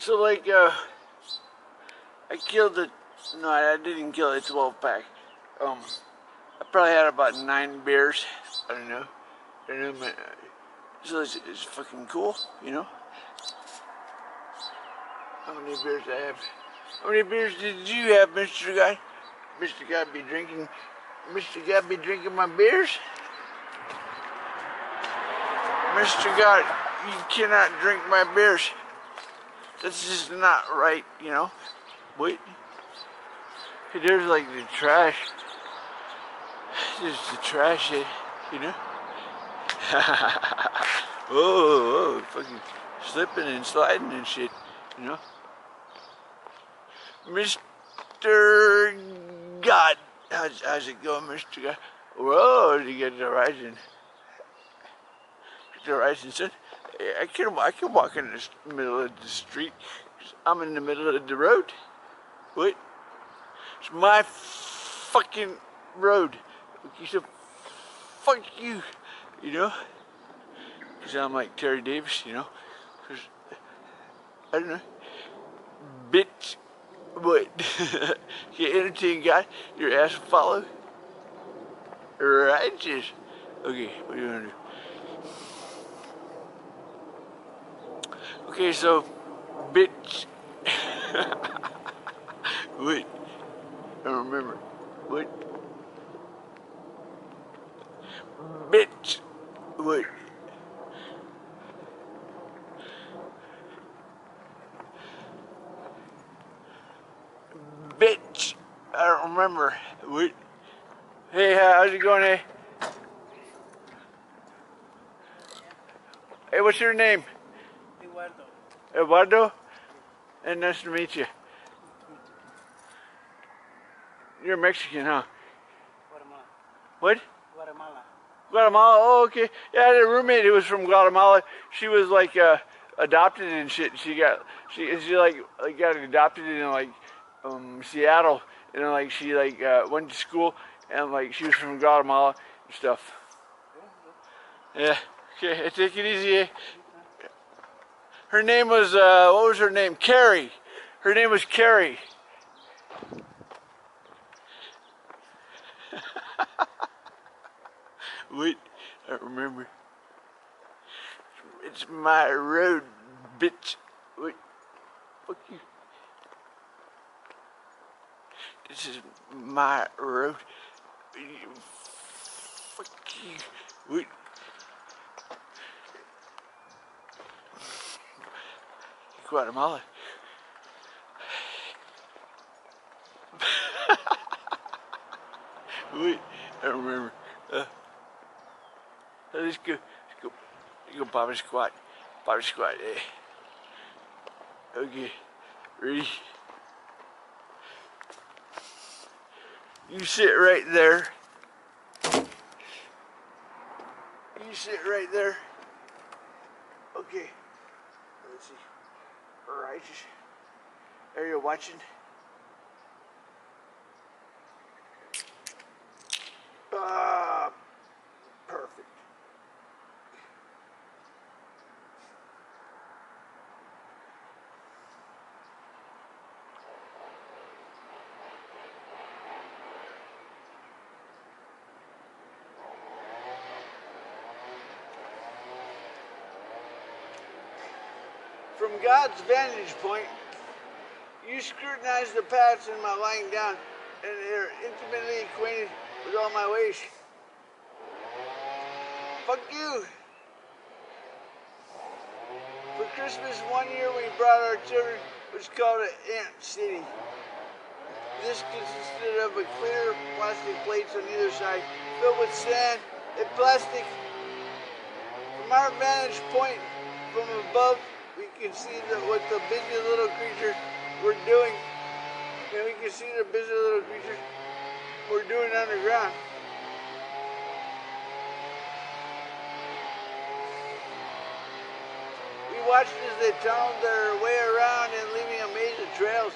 So like, uh, I killed the, no, I didn't kill a 12 pack. Um, I probably had about nine beers. I don't know. I don't know. So it's, it's fucking cool, you know? How many beers I have? How many beers did you have, Mr. Guy? Mr. Guy be drinking, Mr. Guy be drinking my beers? Mr. God, you cannot drink my beers. That's is not right, you know? Wait. There's like the trash. There's the trash shit, you know? oh, fucking slipping and sliding and shit, you know? Mr. God, how's, how's it going, Mr. God? Whoa, you get the rising? The rising sun. I can I can walk in the middle of the street. I'm in the middle of the road. What? It's my fucking road. You said, fuck you, you know? Because I'm like Terry Davis, you know? Because, I don't know. Bitch, what? you entertain God, your ass follow? Righteous. Okay, what do you want to do? Okay, so, bitch. Wait, I don't remember. What? Bitch. What? Bitch. I don't remember. What? Hey, how's it going, hey? Hey, what's your name? Eduardo. Eduardo? And nice to meet you. You're Mexican, huh? Guatemala. What? Guatemala. Guatemala? Oh, okay. Yeah, I had a roommate who was from Guatemala. She was like uh, adopted and shit. She got she she like, like got adopted in like um, Seattle, and like she like uh, went to school and like she was from Guatemala and stuff. Yeah. Okay. Take it easy. eh? Her name was uh, what was her name? Carrie. Her name was Carrie. Wait, I remember. It's my road, bitch. Wait, fuck you. This is my road. Fuck you. Wait. Guatemala. Wait, I remember. Uh, let's go. Let's go. Let's go Bobby squat. Bobby squat. Eh. Okay. Ready? You sit right there. You sit right there. Okay. Let's see. Alright. Are you watching? From God's vantage point, you scrutinize the paths in my lying down and are intimately acquainted with all my ways. Fuck you. For Christmas one year we brought our children what's called an ant city. This consisted of a clear plastic plates on either side filled with sand and plastic. From our vantage point from above, can see that what the busy little creatures were doing. And we can see the busy little creatures were doing underground. We watched as they tunneled their way around and leaving a maze of trails.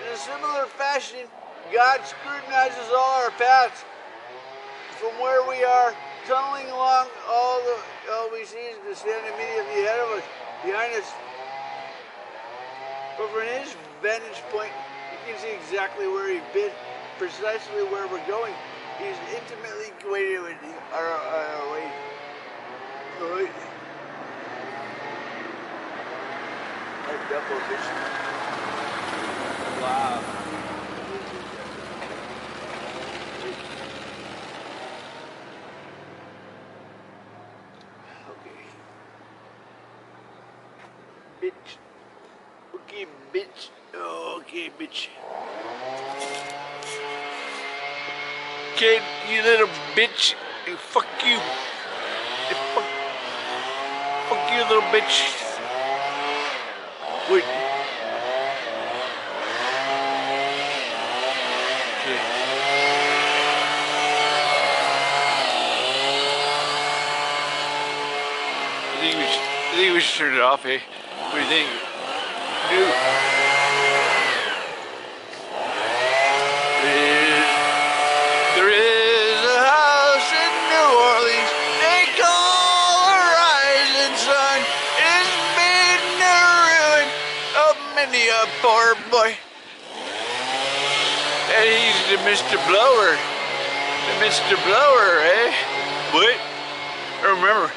In a similar fashion, God scrutinizes all our paths. From where we are tunneling along, all the all we see is the stand immediately ahead of us, behind us. But from his vantage point, you can see exactly where he's been, precisely where we're going. He's intimately acquainted with our, our way. Our double vision. Wow. Bitch. Okay, bitch. Okay, bitch. Okay, you little bitch. Fuck you. You fuck, fuck you, little bitch. Wait. Okay. I think we should turn it off, eh? What do you think? Dude. There is a house in New Orleans they call the rising sun. It's been the ruin of many a poor boy. And he's the Mr. Blower. The Mr. Blower, eh? What? Remember,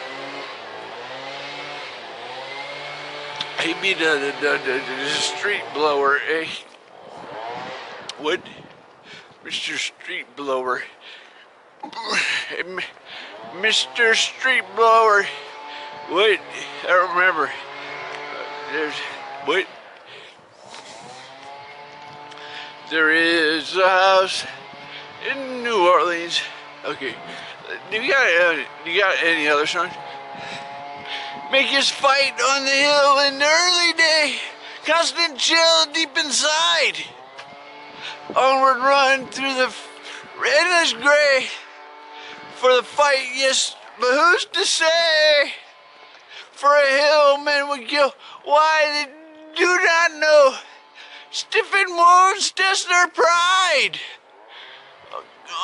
he'd be the, the, the, the, street blower, eh? What? Mr. Street Blower. Mr. Street Blower. What? I don't remember. There's what? There is a house in New Orleans. Okay. Do you got uh, do you got any other songs? Make us fight on the hill in the early day. Constant chill deep inside. Onward run through the redness gray. For the fight, yes, but who's to say? For a hill men would kill. Why they do not know. Stiffened wounds test their pride.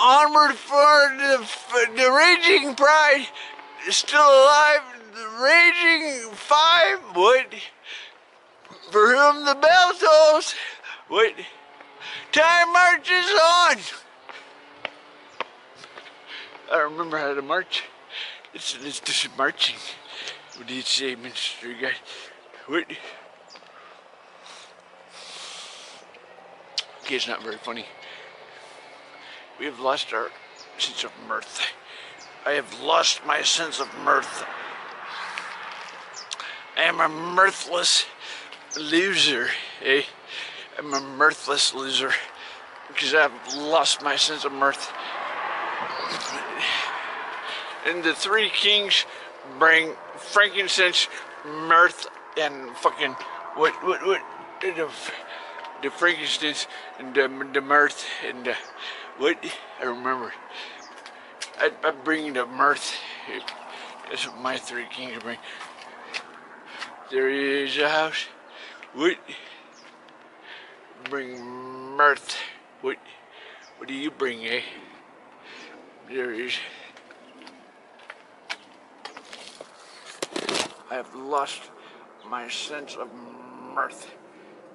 Onward for the, the raging pride. Still alive, raging five. What? For whom the bell tolls. What? Time marches on. I remember how to march. It's, it's just marching. What do you say, Minister Guy? What? Okay, it's not very funny. We have lost our sense of mirth. I have lost my sense of mirth. I am a mirthless loser, eh? I'm a mirthless loser because I've lost my sense of mirth. And the three kings bring frankincense, mirth, and fucking what what what the the frankincense and the, the mirth and the, what I remember. I, I bring the mirth. That's what my three kings bring. There is a house. What? Bring mirth. What? What do you bring, eh? There is. I have lost my sense of mirth.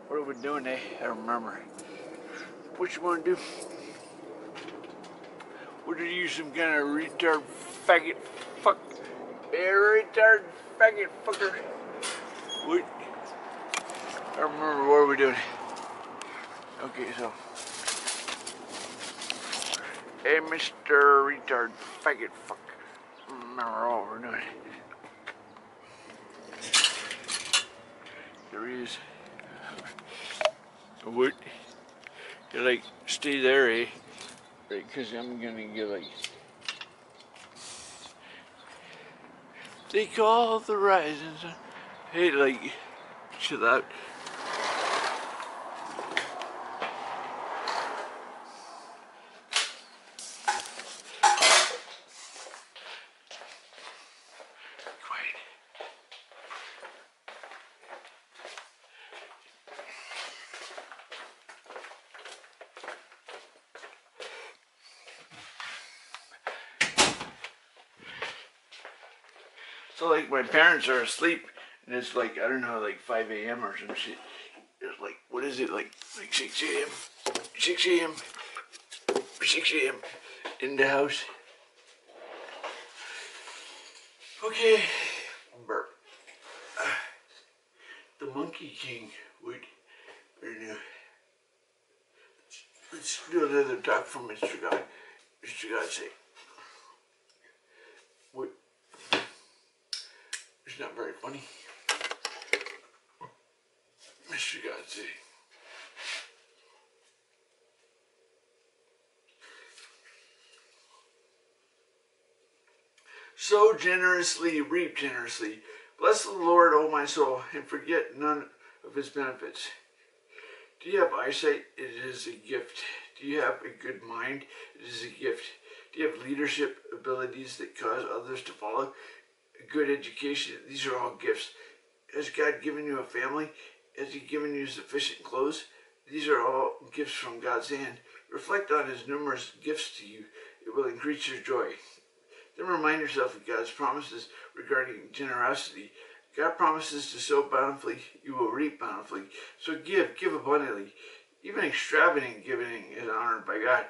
What are we doing, eh? I remember. What you want to do? What are you, use some kind of retard faggot fuck? Hey, retard faggot fucker. What? I remember what we doing. Okay, so. Hey, Mr. Retard Faggot Fuck. Remember what we're doing. There he is. What? You like, stay there, eh? Because I'm gonna get like. They call the rising sun. Hey, like, chill out. So like my parents are asleep and it's like I don't know like 5 a.m. or some shit It's like, what is it, like, like 6 a.m.? 6 a.m. 6 a.m. in the house. Okay. Burp. Uh, the Monkey King would, or no. Let's do another talk from Mr. God. Mr. God say, what? It's not very funny. Say, sow generously, reap generously. Bless the Lord, O my soul, and forget none of his benefits. Do you have eyesight? It is a gift. Do you have a good mind? It is a gift. Do you have leadership abilities that cause others to follow? A good education? These are all gifts. Has God given you a family? Has He given you sufficient clothes? These are all gifts from God's hand. Reflect on His numerous gifts to you. It will increase your joy. Then remind yourself of God's promises regarding generosity. God promises to sow bountifully, you will reap bountifully. So give, give abundantly. Even extravagant giving is honored by God.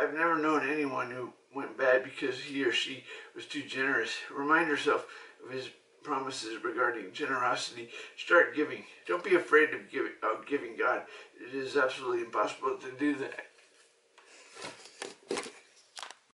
I've never known anyone who went bad because he or she was too generous. Remind yourself of his promises regarding generosity. Start giving. Don't be afraid of giving, of giving God. It is absolutely impossible to do that.